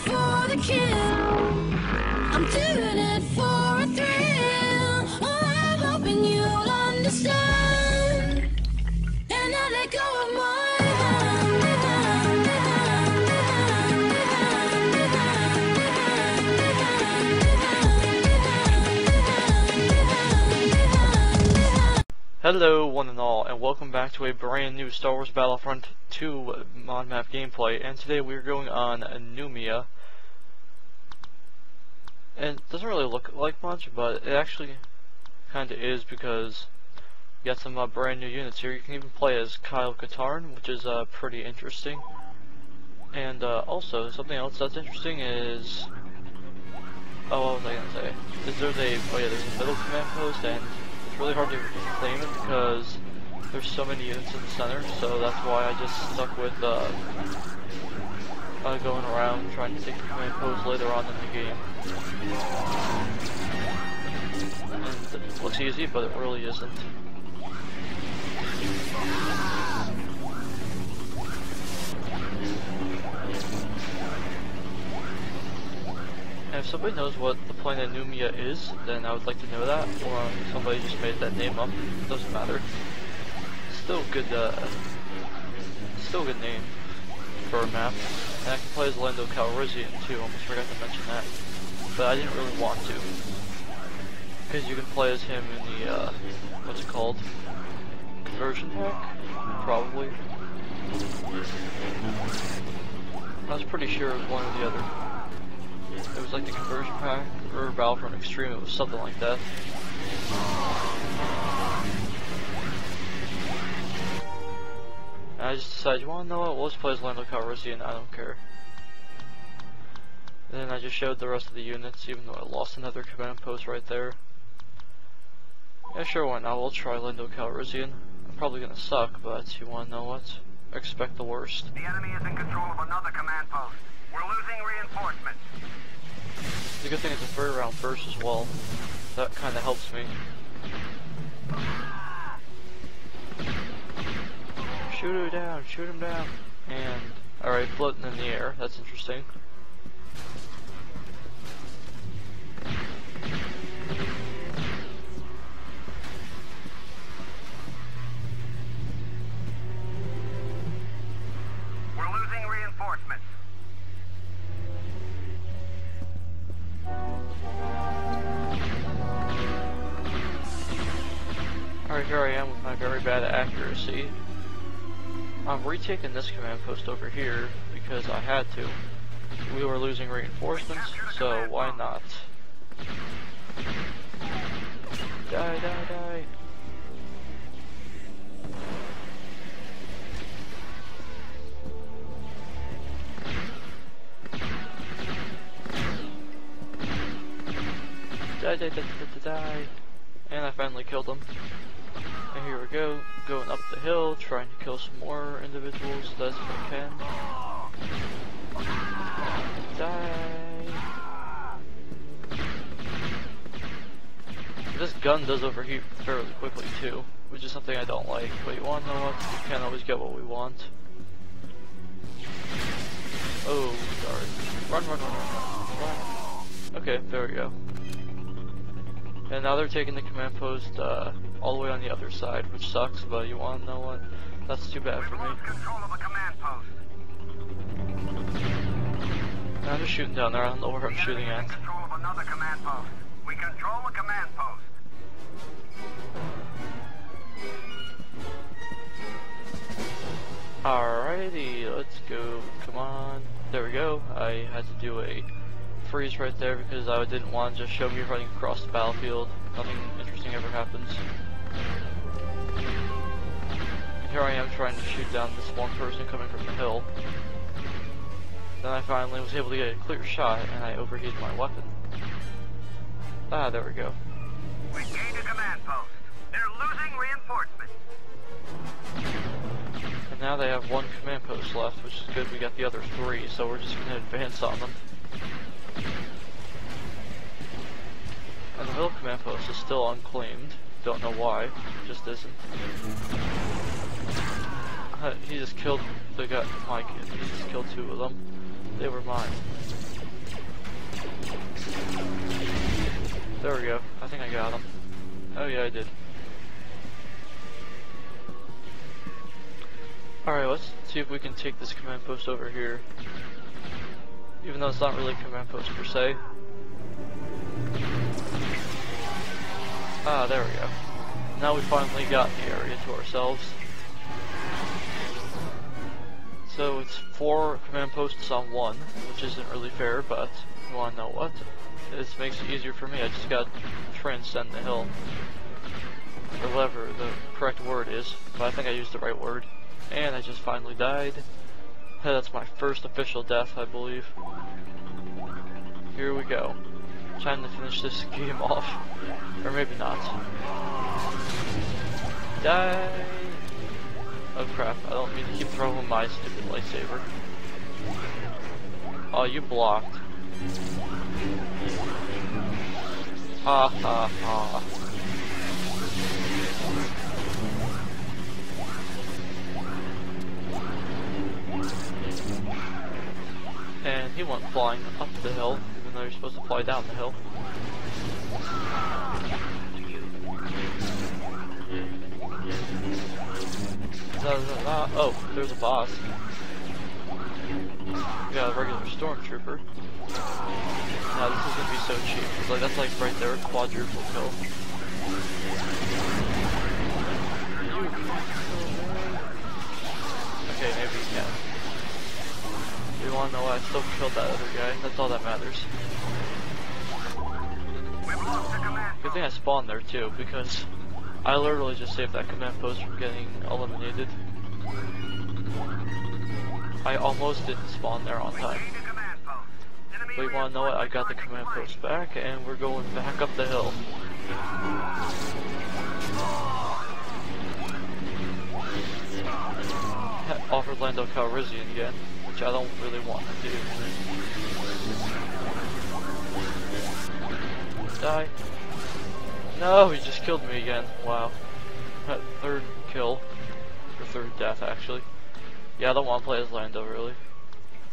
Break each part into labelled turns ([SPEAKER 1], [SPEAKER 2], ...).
[SPEAKER 1] for the kill. I'm doing it for a thrill. Oh, I'm hoping you'll understand. And I let go of my.
[SPEAKER 2] Hello one and all and welcome back to a brand new Star Wars Battlefront 2 mod map gameplay and today we're going on Numia. And it doesn't really look like much but it actually kinda is because you got some uh, brand new units here. You can even play as Kyle Katarn which is uh, pretty interesting. And uh, also something else that's interesting is oh what was I gonna say? Is there's a oh yeah there's a middle command post and it's really hard to claim it because there's so many units in the center, so that's why I just stuck with uh, uh, going around trying to take the command later on in the game. And it looks easy, but it really isn't. If somebody knows what the planet Numia is, then I would like to know that, or somebody just made that name up, doesn't matter. Still good, uh, still good name for a map. And I can play as Lando Calrissian too, almost forgot to mention that. But I didn't really want to. Because you can play as him in the, uh, what's it called? Conversion pack? Probably. I was pretty sure it was one or the other. It was like the conversion pack or Battlefront Extreme, it was something like that. I just decided, you wanna know what, let's play as Lando Calrissian, I don't care. And then I just showed the rest of the units, even though I lost another command post right there. Yeah, sure, why not, we'll try Lando Calrissian. I'm probably gonna suck, but you wanna know what? Expect the worst.
[SPEAKER 3] The enemy is in control of another command post. We're losing reinforcements.
[SPEAKER 2] The good thing it's a three round burst as well. That kind of helps me. Shoot him down, shoot him down. And, alright, floating in the air. That's interesting.
[SPEAKER 3] We're losing reinforcements.
[SPEAKER 2] Alright, here I am with my very bad accuracy. I'm retaking this command post over here because I had to. We were losing reinforcements, so why not? Die, die, die. Die, die, die, die, die, die. And I finally killed him. Go, going up the hill, trying to kill some more individuals as I can. Die. This gun does overheat fairly quickly too, which is something I don't like, but you wanna know what? We can't always get what we want. Oh, sorry. Run, run, run, run, run. Okay, there we go. And now they're taking the command post uh, all the way on the other side, which sucks, but you wanna know what? That's too bad for me.
[SPEAKER 3] lost control of the command post.
[SPEAKER 2] I'm just shooting down there, I don't know where I'm shooting at.
[SPEAKER 3] in control of another command post. We control the command post.
[SPEAKER 2] Alrighty, let's go. Come on. There we go. I had to do a freeze right there because I didn't want to just show me running across the battlefield. Nothing interesting ever happens. Here I am trying to shoot down this one person coming from the hill. Then I finally was able to get a clear shot and I overheated my weapon. Ah, there we go.
[SPEAKER 3] We gained a command post. They're losing reinforcements.
[SPEAKER 2] And now they have one command post left, which is good. We got the other three, so we're just gonna advance on them. And the hill command post is still unclaimed. Don't know why. Just isn't. Uh, he just killed the guy, Mike. He just killed two of them. They were mine. There we go. I think I got him. Oh yeah, I did. Alright, let's see if we can take this command post over here. Even though it's not really a command post per se, Ah, there we go. Now we finally got the area to ourselves. So it's four command posts on one, which isn't really fair, but you wanna know what? This makes it easier for me, I just got transcend the hill. Or whatever the correct word is, but I think I used the right word. And I just finally died. That's my first official death, I believe. Here we go. Time to finish this game off. Or maybe not. Die! Oh crap, I don't mean to keep throwing my stupid lightsaber. Oh, you blocked. Ha ha ha. And he went flying up the hill, even though you're supposed to fly down the hill. Da, da, da. Oh, there's a boss. We got a regular stormtrooper. Now this is gonna be so cheap. Like that's like right there, quadruple kill. You. Wanna know? I still killed that other guy. That's all that matters. Good thing I spawned there too, because I literally just saved that command post from getting eliminated. I almost didn't spawn there on time. But you wanna know what? I got the command post back, and we're going back up the hill. Offered Lando Calrissian again, which I don't really want to do. Die. No, he just killed me again. Wow. That third kill. Or third death, actually. Yeah, I don't want to play as Lando, really.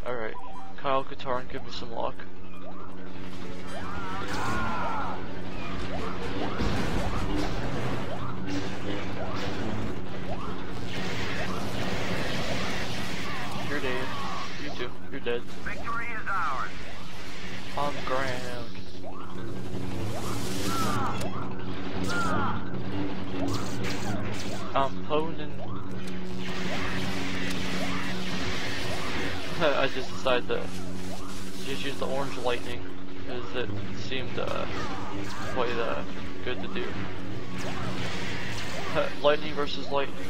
[SPEAKER 2] Alright. Kyle Katarn, give me some luck. You're dead.
[SPEAKER 3] Victory is ours.
[SPEAKER 2] On the ground. I'm holding. I just decided to just use the orange lightning because it seemed uh, quite uh, good to do. lightning versus lightning.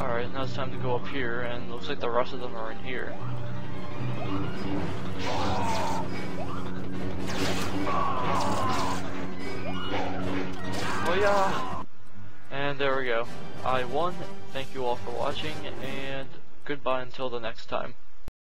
[SPEAKER 2] Alright, now it's time to go up here, and looks like the rest of them are in here. Oh yeah! And there we go. I won. Thank you all for watching, and goodbye until the next time.